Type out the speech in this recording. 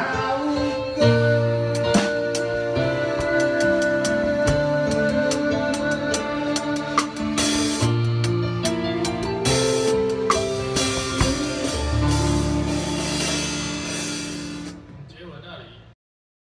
Tchau!